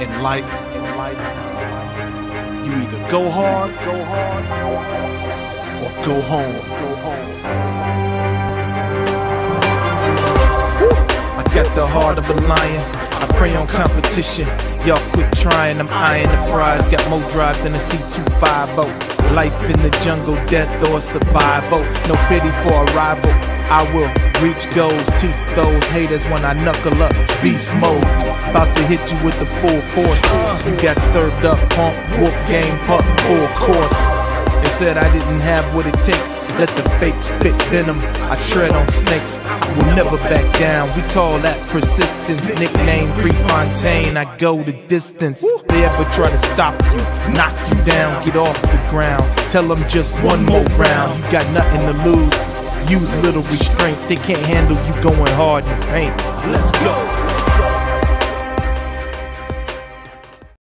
in life, you either go hard, go hard, or go home, go home. I got the heart of a lion. I prey on competition. Y'all quit trying, I'm eyeing the prize. Got more drive than a C250. Life in the jungle, death or survival. No pity for a rival. I will reach goals, teach those haters when I knuckle up. Beast mode, about to hit you with the full force. You got served up, pump, wolf game, pump, full course. They said I didn't have what it takes. Let the fake spit venom. I tread on snakes. Will never back down. We call that persistence. Nickname Prefontaine. I go the distance. They ever try to stop you, knock you down, get off the ground. Tell them just one more round. You got nothing to lose. Use little restraint. They can't handle you going hard in paint. Let's go.